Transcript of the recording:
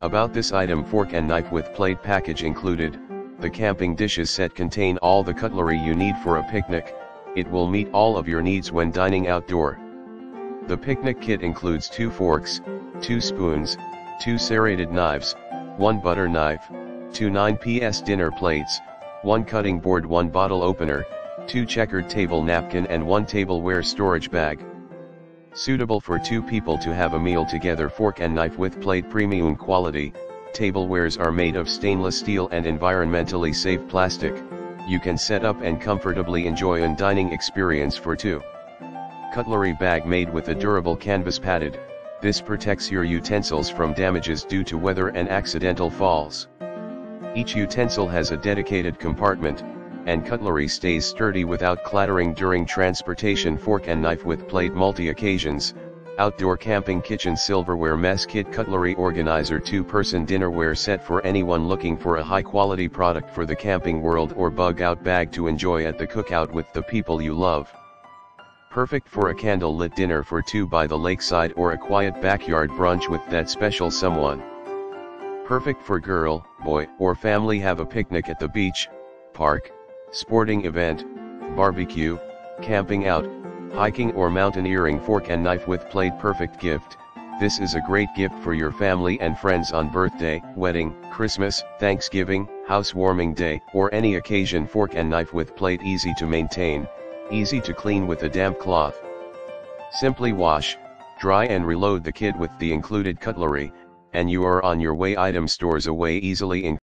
About this item fork and knife with plate package included, the camping dishes set contain all the cutlery you need for a picnic, it will meet all of your needs when dining outdoor. The picnic kit includes two forks, two spoons, two serrated knives, one butter knife, two 9ps dinner plates, one cutting board one bottle opener, two checkered table napkin and one tableware storage bag. Suitable for two people to have a meal together fork and knife with plate premium quality, tablewares are made of stainless steel and environmentally safe plastic, you can set up and comfortably enjoy a dining experience for two. Cutlery bag made with a durable canvas padded, this protects your utensils from damages due to weather and accidental falls. Each utensil has a dedicated compartment, and cutlery stays sturdy without clattering during transportation fork and knife with plate multi-occasions, outdoor camping kitchen silverware mess kit cutlery organizer 2-person dinnerware set for anyone looking for a high-quality product for the camping world or bug-out bag to enjoy at the cookout with the people you love. Perfect for a candle-lit dinner for two by the lakeside or a quiet backyard brunch with that special someone. Perfect for girl, boy or family have a picnic at the beach, park, sporting event, barbecue, camping out, hiking or mountaineering fork and knife with plate perfect gift. This is a great gift for your family and friends on birthday, wedding, Christmas, Thanksgiving, housewarming day, or any occasion fork and knife with plate easy to maintain, easy to clean with a damp cloth. Simply wash, dry and reload the kit with the included cutlery, and you are on your way item stores away easily in